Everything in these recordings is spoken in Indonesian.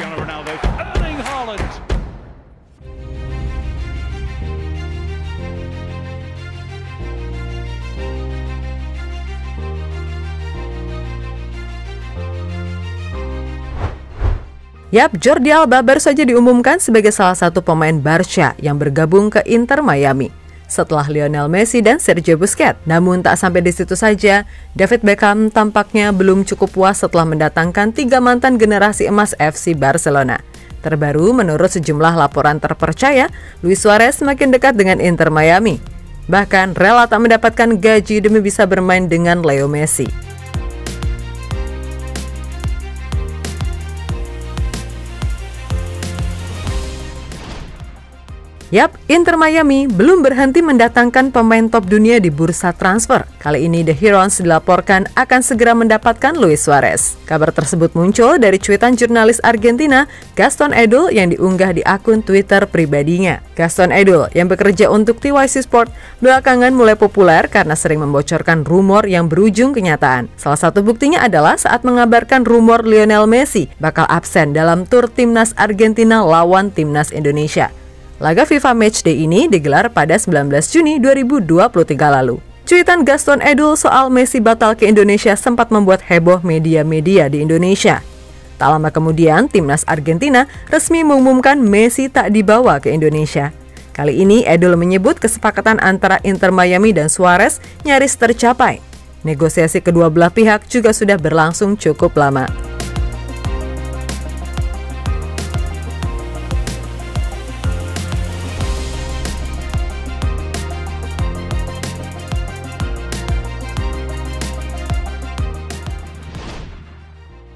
Cristiano Ronaldo Erling Haaland. Yap, Jordi Alba baru saja diumumkan sebagai salah satu pemain Barca yang bergabung ke Inter Miami setelah Lionel Messi dan Sergio Busquets. Namun tak sampai di situ saja, David Beckham tampaknya belum cukup puas setelah mendatangkan tiga mantan generasi emas FC Barcelona. Terbaru, menurut sejumlah laporan terpercaya, Luis Suarez semakin dekat dengan Inter Miami. Bahkan rela tak mendapatkan gaji demi bisa bermain dengan Leo Messi. Yap, Inter Miami belum berhenti mendatangkan pemain top dunia di bursa transfer. Kali ini The Herons dilaporkan akan segera mendapatkan Luis Suarez. Kabar tersebut muncul dari cuitan jurnalis Argentina Gaston Edul yang diunggah di akun Twitter pribadinya. Gaston Edul yang bekerja untuk TYC Sport belakangan mulai populer karena sering membocorkan rumor yang berujung kenyataan. Salah satu buktinya adalah saat mengabarkan rumor Lionel Messi bakal absen dalam tur timnas Argentina lawan timnas Indonesia. Laga FIFA Matchday ini digelar pada 19 Juni 2023 lalu. Cuitan Gaston Edul soal Messi batal ke Indonesia sempat membuat heboh media-media di Indonesia. Tak lama kemudian, timnas Argentina resmi mengumumkan Messi tak dibawa ke Indonesia. Kali ini Edul menyebut kesepakatan antara Inter Miami dan Suarez nyaris tercapai. Negosiasi kedua belah pihak juga sudah berlangsung cukup lama.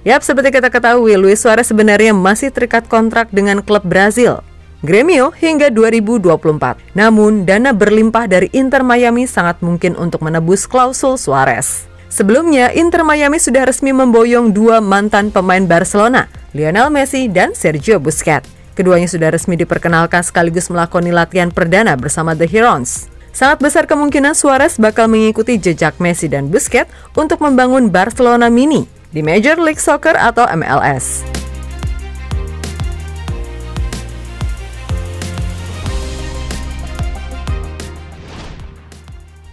Yap, seperti kita ketahui, Luis Suarez sebenarnya masih terikat kontrak dengan klub Brazil, Gremio hingga 2024. Namun, dana berlimpah dari Inter Miami sangat mungkin untuk menebus klausul Suarez. Sebelumnya, Inter Miami sudah resmi memboyong dua mantan pemain Barcelona, Lionel Messi dan Sergio Busquets. Keduanya sudah resmi diperkenalkan sekaligus melakoni latihan perdana bersama The Herons. Sangat besar kemungkinan Suarez bakal mengikuti jejak Messi dan Busquets untuk membangun Barcelona Mini di Major League Soccer atau MLS.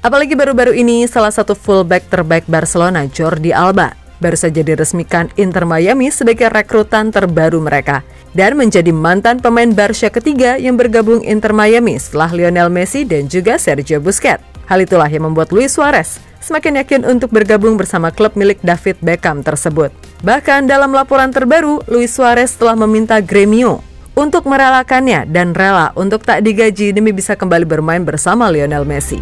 Apalagi baru-baru ini salah satu fullback terbaik Barcelona, Jordi Alba, baru saja diresmikan Inter Miami sebagai rekrutan terbaru mereka dan menjadi mantan pemain Barca ketiga yang bergabung Inter Miami setelah Lionel Messi dan juga Sergio Busquets. Hal itulah yang membuat Luis Suarez semakin yakin untuk bergabung bersama klub milik David Beckham tersebut. Bahkan dalam laporan terbaru, Luis Suarez telah meminta Gremio untuk merelakannya dan rela untuk tak digaji demi bisa kembali bermain bersama Lionel Messi.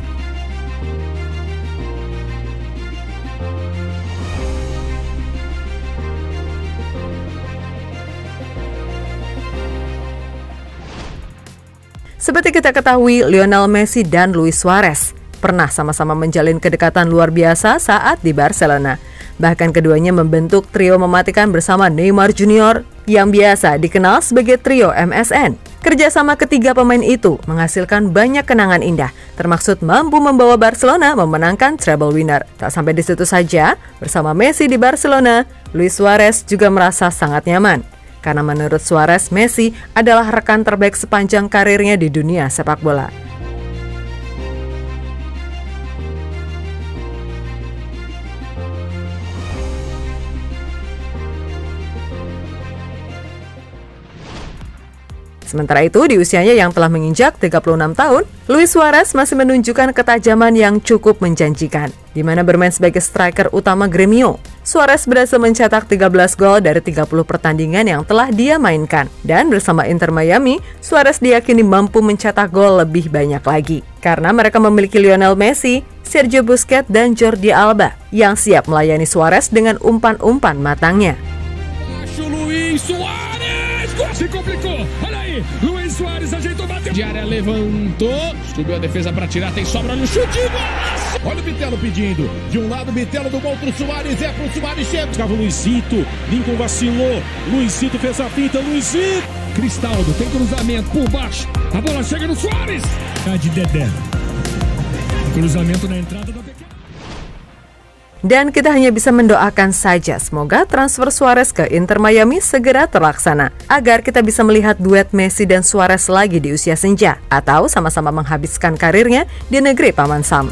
Seperti kita ketahui, Lionel Messi dan Luis Suarez pernah sama-sama menjalin kedekatan luar biasa saat di Barcelona. Bahkan keduanya membentuk trio mematikan bersama Neymar Junior yang biasa dikenal sebagai trio MSN. Kerjasama ketiga pemain itu menghasilkan banyak kenangan indah, termaksud mampu membawa Barcelona memenangkan treble winner. Tak sampai di situ saja, bersama Messi di Barcelona, Luis Suarez juga merasa sangat nyaman. Karena menurut Suarez, Messi adalah rekan terbaik sepanjang karirnya di dunia sepak bola. Sementara itu, di usianya yang telah menginjak 36 tahun, Luis Suarez masih menunjukkan ketajaman yang cukup menjanjikan, di mana bermain sebagai striker utama Gremio. Suarez berhasil mencetak 13 gol dari 30 pertandingan yang telah dia mainkan. Dan bersama Inter Miami, Suarez diyakini mampu mencetak gol lebih banyak lagi. Karena mereka memiliki Lionel Messi, Sergio Busquets, dan Jordi Alba yang siap melayani Suarez dengan umpan-umpan matangnya. Suarez! Se complicou! Luiz Soares ajeitou, bateu. De área levantou, subiu a defesa para tirar, tem sobra no chute. Golaço! Olha o Bitelo pedindo. De um lado, Bitelo, do outro, Soares. É pro Soares, chega. Ficava o Luizito. Lincoln vacilou. Luizito fez a finta. Luizito. Cristaldo tem cruzamento por baixo. A bola chega no Soares. Tá de Dedé. Cruzamento na entrada da Dan kita hanya bisa mendoakan saja semoga transfer Suarez ke Inter Miami segera terlaksana agar kita bisa melihat duet Messi dan Suarez lagi di usia senja atau sama-sama menghabiskan karirnya di negeri Paman Sam.